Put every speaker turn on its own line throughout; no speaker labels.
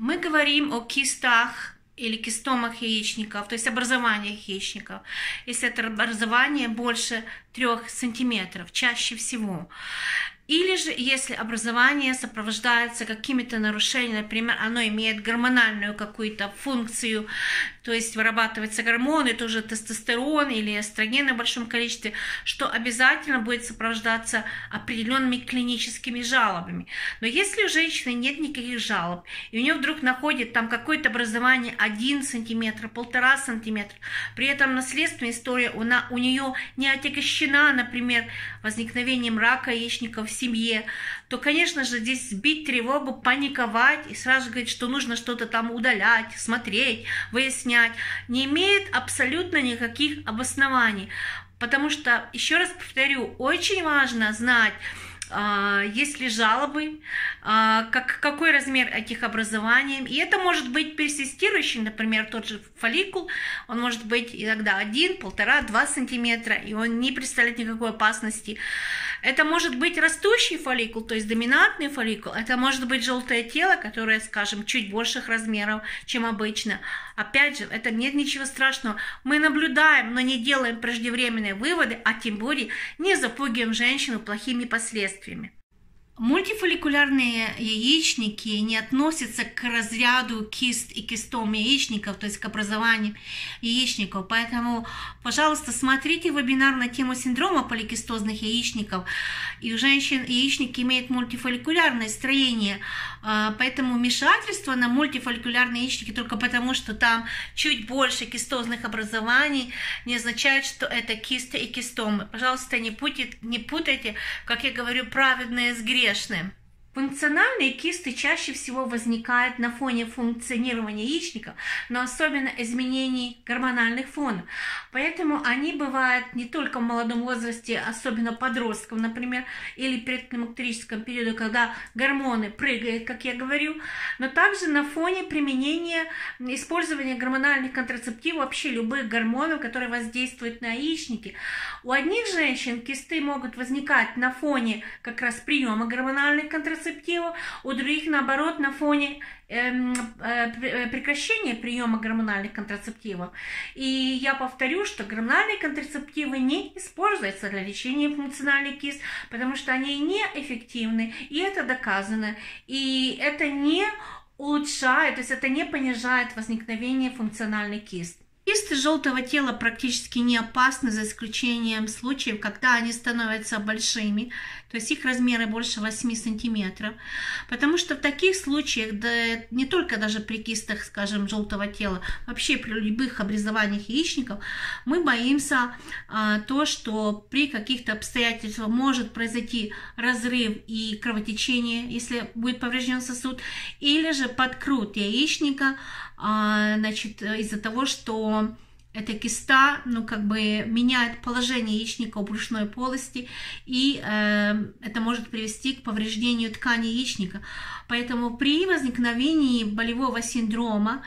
Мы говорим о кистах или кистомах яичников, то есть образованиях яичников, если это образование больше трех сантиметров, чаще всего. Или же, если образование сопровождается какими-то нарушениями, например, оно имеет гормональную какую-то функцию, то есть вырабатываются гормоны, тоже тестостерон или эстроген в большом количестве, что обязательно будет сопровождаться определенными клиническими жалобами. Но если у женщины нет никаких жалоб, и у нее вдруг находит там какое-то образование 1 сантиметр, полтора сантиметра, при этом наследственная история у, на, у нее не отягощена, например, возникновением рака яичников семье, то, конечно же, здесь сбить тревогу, паниковать и сразу говорить, что нужно что-то там удалять, смотреть, выяснять, не имеет абсолютно никаких обоснований. Потому что, еще раз повторю, очень важно знать, есть ли жалобы, а, как, какой размер этих образований. И это может быть персистирующий, например, тот же фолликул, он может быть иногда 1, 1,5, 2 сантиметра, и он не представляет никакой опасности. Это может быть растущий фолликул, то есть доминантный фолликул. Это может быть желтое тело, которое, скажем, чуть больших размеров, чем обычно. Опять же, это нет ничего страшного. Мы наблюдаем, но не делаем преждевременные выводы, а тем более не запугиваем женщину плохими последствиями. Мультифолликулярные яичники не относятся к разряду кист и кистом яичников, то есть к образованию яичников. Поэтому, пожалуйста, смотрите вебинар на тему синдрома поликистозных яичников. И у женщин яичники имеют мультифолликулярное строение, поэтому вмешательство на мультифолликулярные яичники только потому, что там чуть больше кистозных образований, не означает, что это кисты и кистомы. Пожалуйста, не путайте, не путайте как я говорю, праведное с грешным. Функциональные кисты чаще всего возникают на фоне функционирования яичников, но особенно изменений гормональных фонов. Поэтому они бывают не только в молодом возрасте, особенно подростков, например, или перед климактерическом периоде, когда гормоны прыгают, как я говорю, но также на фоне применения, использования гормональных контрацептивов, вообще любых гормонов, которые воздействуют на яичники. У одних женщин кисты могут возникать на фоне как раз приема гормональных контрацептивов, контрацептивов, у других, наоборот, на фоне эм, э, э, прекращения приема гормональных контрацептивов. И я повторю, что гормональные контрацептивы не используются для лечения функциональных кист, потому что они неэффективны, и это доказано. И это не улучшает, то есть это не понижает возникновение функциональных кист. Кисты желтого тела практически не опасны, за исключением случаев, когда они становятся большими, то есть их размеры больше 8 сантиметров. Потому что в таких случаях, да, не только даже при кистах, скажем, желтого тела, вообще при любых образованиях яичников, мы боимся а, то, что при каких-то обстоятельствах может произойти разрыв и кровотечение, если будет поврежден сосуд, или же подкрут яичника, а, значит, из-за того, что эта киста, ну, как бы меняет положение яичника в брюшной полости, и э, это может привести к повреждению ткани яичника. Поэтому при возникновении болевого синдрома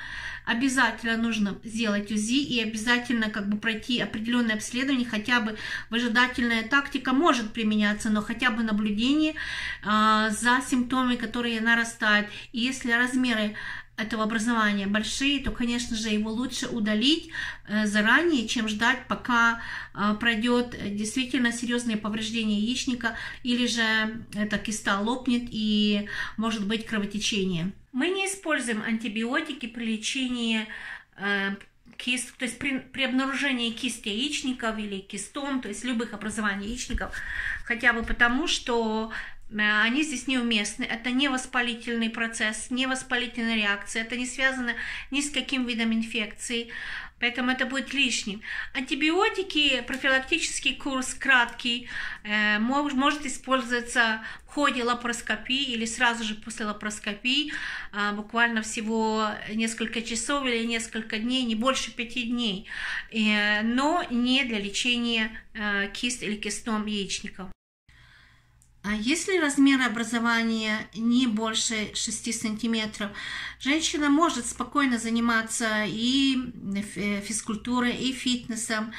обязательно нужно сделать УЗИ и обязательно как бы пройти определенное обследование, хотя бы выжидательная тактика может применяться, но хотя бы наблюдение э, за симптомами, которые нарастают. И если размеры этого образования большие, то, конечно же, его лучше удалить э, заранее, чем ждать, пока э, пройдет действительно серьезное повреждение яичника или же эта киста лопнет и может быть кровотечение. Мы не используем антибиотики при лечении э, кист, то есть при, при обнаружении кист яичников или кистом, то есть любых образований яичников, хотя бы потому, что Э, они здесь неуместны. Это не воспалительный процесс, не воспалительная реакция, это не связано ни с каким видом инфекции, поэтому это будет лишним. Антибиотики, профилактический курс краткий, э, может использоваться в ходе лапароскопии или сразу же после лапароскопии, э, буквально всего несколько часов или несколько дней, не больше пяти дней, но не для лечения кист или кистом яичников. А если размер образования не больше 6 сантиметров, женщина может спокойно заниматься и физкультурой, и фитнесом,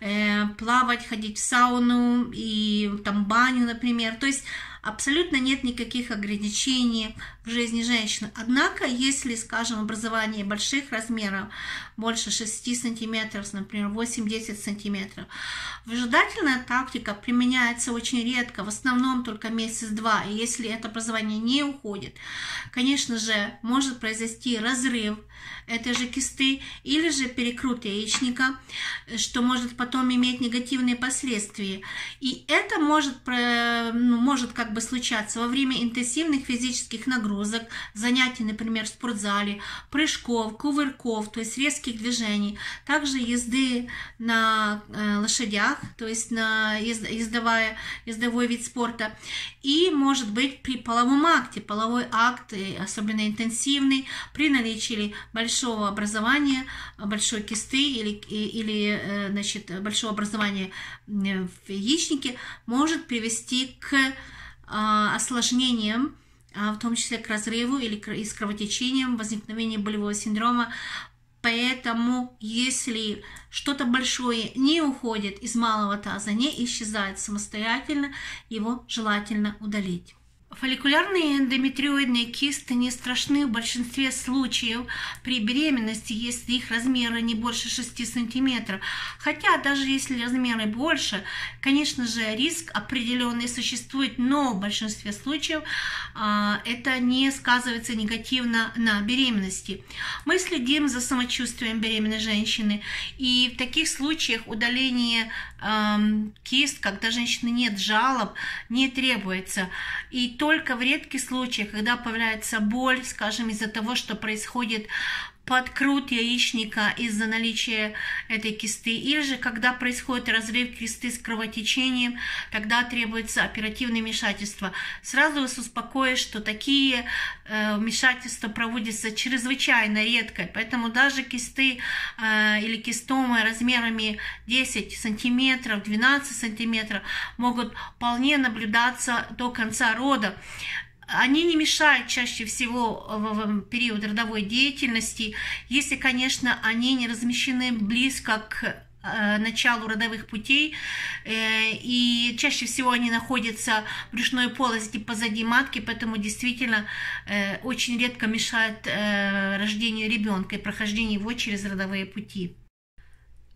э, плавать, ходить в сауну и там баню, например. То есть абсолютно нет никаких ограничений в жизни женщины. Однако, если, скажем, образование больших размеров, больше 6 сантиметров, например, 8-10 сантиметров, выжидательная тактика применяется очень редко, в основном только месяц-два. И если это образование не уходит, конечно же, может произойти разрыв этой же кисты или же перекрут яичника, что может потом иметь негативные последствия. И это может, ну, может как бы случаться. Во время интенсивных физических нагрузок, занятий, например, в спортзале, прыжков, кувырков, то есть резких движений, также езды на э, лошадях, то есть на ездовая, ездовой вид спорта, и может быть при половом акте, половой акт, особенно интенсивный, при наличии большого образования, большой кисты или, или э, значит, большого образования в яичнике может привести к осложнениям, а, в том числе к разрыву или и с кровотечением, возникновению болевого синдрома. Поэтому, если что-то большое не уходит из малого таза, не исчезает самостоятельно, его желательно удалить. Фолликулярные эндометриоидные кисты не страшны в большинстве случаев при беременности, если их размеры не больше 6 сантиметров. Хотя даже если размеры больше, конечно же, риск определенный существует, но в большинстве случаев а, это не сказывается негативно на беременности. Мы следим за самочувствием беременной женщины, и в таких случаях удаление кист, когда женщины нет жалоб, не требуется. И только в редких случаях, когда появляется боль, скажем, из-за того, что происходит подкрут яичника из-за наличия этой кисты, или же когда происходит разрыв кисты с кровотечением, тогда требуется оперативное вмешательство. Сразу вас успокою, что такие э, вмешательства проводятся чрезвычайно редко, поэтому даже кисты э, или кистомы размерами 10 сантиметров, 12 сантиметров могут вполне наблюдаться до конца рода. Они не мешают чаще всего в период родовой деятельности, если, конечно, они не размещены близко к э, началу родовых путей, э, и чаще всего они находятся в брюшной полости позади матки, поэтому действительно э, очень редко мешают рождению ребенка и прохождению его через родовые пути.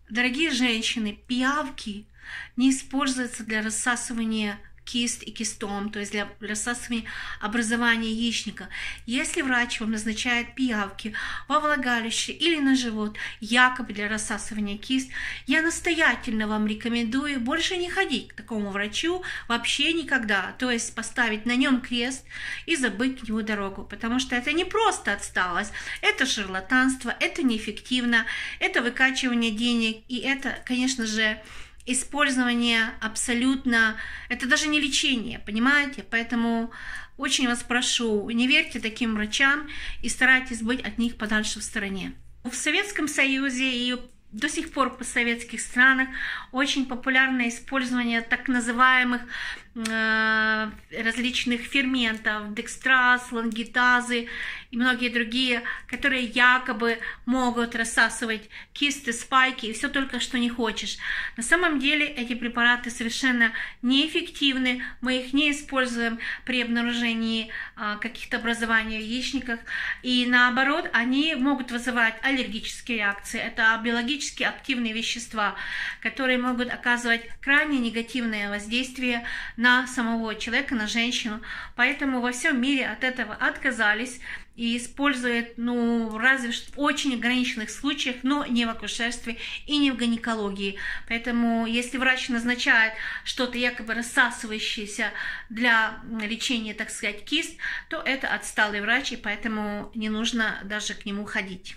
Дорогие женщины, пиявки не используются для рассасывания кист и кистом, то есть для рассасывания образования яичника. Если врач вам назначает пиявки во влагалище или на живот, якобы для рассасывания кист, я настоятельно вам рекомендую больше не ходить к такому врачу вообще никогда, то есть поставить на нем крест и забыть к нему дорогу, потому что это не просто отсталость, это шарлатанство, это неэффективно, это выкачивание денег, и это, конечно же, использование абсолютно, это даже не лечение, понимаете? Поэтому очень вас прошу, не верьте таким врачам и старайтесь быть от них подальше в стороне. В Советском Союзе и до сих пор в советских странах очень популярно использование так называемых различных ферментов, декстраз, лангитазы и многие другие, которые якобы могут рассасывать кисты, спайки и все только что не хочешь. На самом деле эти препараты совершенно неэффективны, мы их не используем при обнаружении а, каких-то образований в яичниках, и наоборот, они могут вызывать аллергические реакции. Это биологически активные вещества, которые могут оказывать крайне негативное воздействие на на самого человека, на женщину. Поэтому во всем мире от этого отказались и используют, ну, разве что в очень ограниченных случаях, но не в акушерстве и не в гинекологии. Поэтому, если врач назначает что-то якобы рассасывающееся для лечения, так сказать, кист, то это отсталый врач, и поэтому не нужно даже к нему ходить.